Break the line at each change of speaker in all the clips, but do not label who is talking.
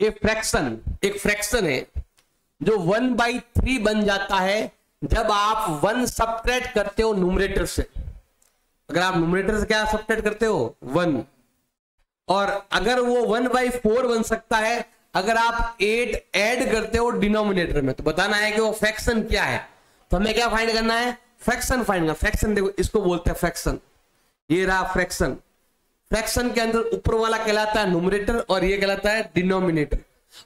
एक फ्रैक्शन एक फ्रैक्शन है, जो वन बाई थ्री बन जाता है जब आप वन सब्ट्रैक्ट करते हो न्यूमरेटर से। अगर आप न्यूमरेटर से क्या सब्ट्रैक्ट करते हो? वन और अगर वो वन बाई फोर बन सकता है, अगर आप एट ऐड करते हो डिनोमिनेटर में तो बताना है कि वो फ्रैक्शन क्या है। तो हमें क्या फाइंड करना है? फ्रैक्शन फाइंड करना फ्रैक्शन देखो, इसको बोलते हैं फ्रैक्शन ये रहा फ्रैक्शन फ्रैक्शन के अंदर ऊपर वाला कहलाता है न्यूमरेटर और ये कहलाता है डिनोमिनेटर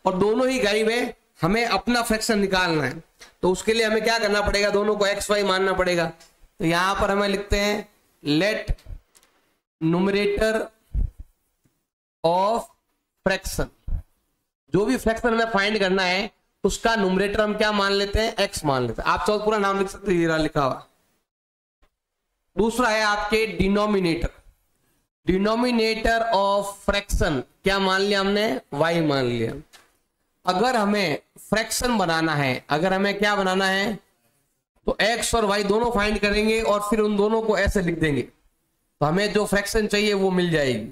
और दोनों ही गायब है हमें अपना फ्रैक्शन निकालना है। तो उसके लिए हमें क्या करना पड़ेगा? दोनों को एक्स वाई मानना पड़ेगा। तो यहाँ पर हमें लिखते हैं लेट न्यूमरेटर ऑफ़ फ्रैक्शन जो भी फ्रैक्शन हमें फाइंड करना है, उसका न्यूमरेटर हम क्या मान लेते हैं? एक्स मान लेते हैं। आप चाहो पूरा नाम लिख सकते हैं लिखा हुआ। दूसरा है आपके डिनोमिनेटर डिनोमिनेटर ऑफ़ फ्रैक्शन क्या मान लिया हमने? वाई मान लिया। अगर हमें फ्रैक्शन बनाना है, अगर हमें क्या बनाना है? तो एक्स और वाई दोनों फाइंड करेंगे और फिर उन दोनों को ऐसे लिख देंगे। तो हमें जो फ्रैक्शन चाहिए वो मिल जाएगी।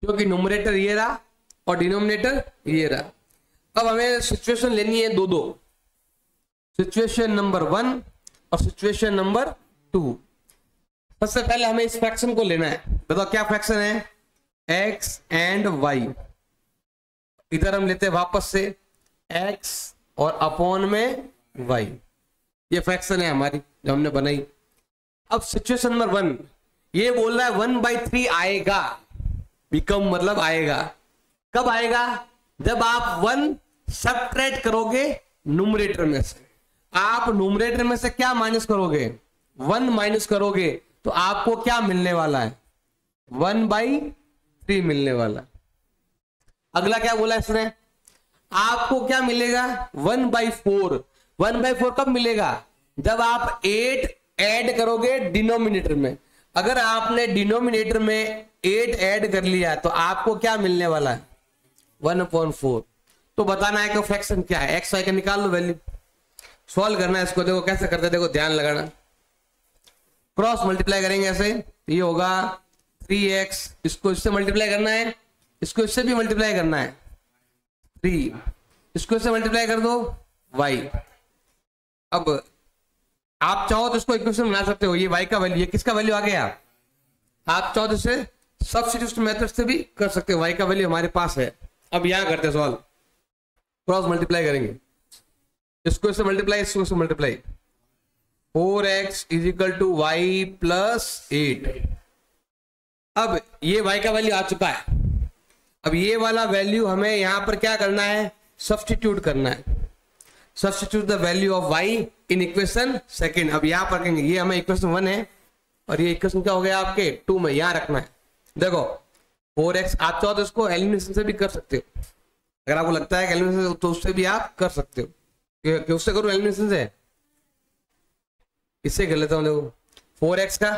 क्योंकि न्यूमरेटर ये रहा और डिनोमिनेटर ये रहा। अब हमें सिचुएशन लेनी है दो दो सिचुएशन नंबर वन और सिचुएशन नंबर टू सबसे पहले हमें इस फ्रैक्शन को लेना है। बताओ, क्या फ्रैक्शन है? एक्स एंड वाई इधर हम लेते हैं वापस से। एक्स और अपॉन में वाई ये फ्रैक्शन है हमारी, जो हमने बनाई। अब सिचुएशन नंबर वन ये बोल रहा है वन बाई थ्री आएगा। बिकम मतलब आएगा। कब आएगा? जब आप वन सब्ट्रैक्ट करोगे न्यूमरेटर में से। आप न्यूमरेटर में से क्या माइनस करोगे? वन माइनस करोगे। तो आपको क्या मिलने वाला है? वन बाई थ्री मिलने वाला। अगला क्या बोला इसने? आपको क्या मिलेगा? One by four one by four कब मिलेगा? जब आप एट ऐड करोगे डिनोमिनेटर में। अगर आपने डिनोमिनेटर में एट ऐड कर लिया तो आपको क्या मिलने वाला? है वन अपॉइंट फोर तो बताना है कि फ्रैक्शन क्या है। एक्स वाई का निकाल लो वैल्यू सॉल्व करना है इसको। देखो कैसे करते देखो ध्यान लगाना। क्रॉस मल्टीप्लाई करेंगे ऐसे। ये होगा थ्री एक्स इसको इससे मल्टीप्लाई करना है, इसको इससे भी मल्टीप्लाई करना है। थ्री इसको इससे मल्टीप्लाई कर दो वाई अब आप चाहो तो इसको इक्वेशन बना सकते हो, ये वाई का वैल्यू ये किसका वैल्यू आ गया? आप चाहो तो इसे सब्सिट्यूशन मेथड से भी कर सकते हो वाई का वैल्यू हमारे पास है। अब यहाँ करते सवाल। क्रॉस मल्टीप्लाई करेंगे। इसको इससे मल्टीप्लाई इसको इससे multiply four x is equal to y plus eight अब ये वाई का वैल्यू आ चुका है। अब ये वाला वैल्यू हमें यहाँ पर क्या करना है? सब्सटीट्यूट करना है। Substitute the value of y in equation second अब यहाँ पर ये हमें इक्वेशन वन है और ये इक्वेशन क्या हो गया आपके? टू में यहाँ रखना है। देखो फोर एक्स आप चाहो तो इसको एलिमिनेशन से भी कर सकते हो। अगर आपको लगता है एलिमिनेशन तो उससे भी आप कर सकते हो। उससे करो एलिमिनेशन से? इससे कर लेता हूँ, देखो। फोर एक्स का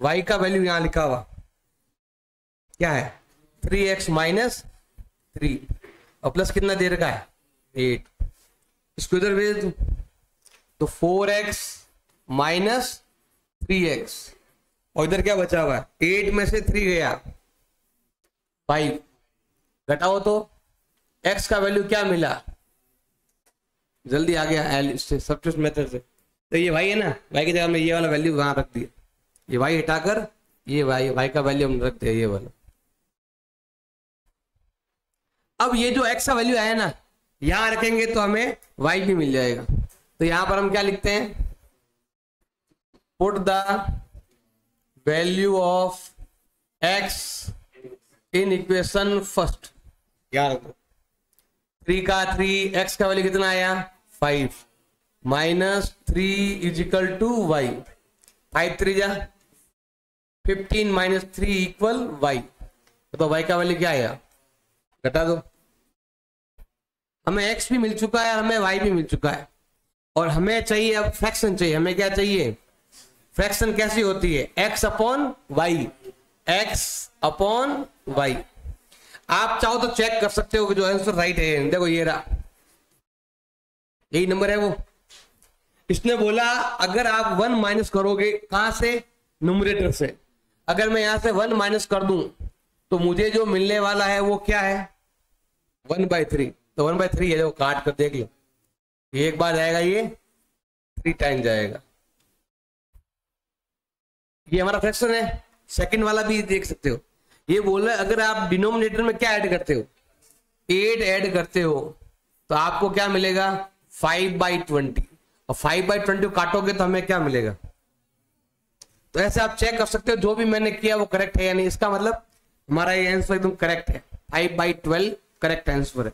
वाई का वैल्यू यहाँ लिखा हुआ। क्या है? थ्री एक्स माइनस थ्री और प्लस कितना दे रखा है? एट इसको इधर भेज दू? तो four x minus three x और इधर क्या बचा हुआ है? एट में से थ्री गया। फाइव घटाओ तो। एक्स का वैल्यू क्या मिला? जल्दी आ गया एल इससे सब्सिट्यूट मेथड से। तो ये वाई है ना? वाई की जगह हमने ये वाला वैल्यू वहाँ रख दिया। ये वाई हटाकर ये वाई वाई का वैल्यू हम रखते हैं ये वाला। अब ये जो एक्स का वैल्यू आया ना यहाँ रखेंगे तो हमें वाई भी मिल जाएगा। तो यहाँ पर हम क्या लिखते हैं? Put the value of x in equation first क्या रखो। थ्री का थ्री एक्स का वैल्यू कितना आया? Five minus three is equal to y five three जा। Fifteen minus three equal y. तो वाई का वैल्यू क्या आया घटा दो। हमें एक्स भी मिल चुका है हमें वाई भी मिल चुका है। और हमें चाहिए अब फ्रैक्शन चाहिए। हमें क्या चाहिए? फ्रैक्शन कैसी होती है? X upon y. X upon y. आप चाहो तो चेक कर सकते हो कि जो आंसर राइट है। देखो ये रहा। यही नंबर है वो। इसने बोला, अगर आप वन माइनस करोगे कहाँ से? न्यूमरेटर से। अगर मैं यहाँ से वन माइनस कर दूँ तो मुझे जो मिलने वाला है वो क्या है? वन बाई थ्री तो वन बाई थ्री है, जो काट कर देख लो। एक बार जाएगा ये थ्री टाइम जाएगा। ये हमारा फ्रैक्शन है। सेकंड वाला भी देख सकते हो। ये बोल रहा अगर आप डिनोमिनेटर में क्या ऐड करते हो? एट ऐड करते हो तो आपको क्या मिलेगा? फाइव बाई ट्वेंटी और फाइव बाई ट्वेंटी काटोगे तो हमें क्या मिलेगा? तो ऐसे आप चेक कर सकते हो, जो भी मैंने किया वो करेक्ट है यानी इसका मतलब हमारा ये आंसर एकदम करेक्ट है। Five by twelve correct answer है।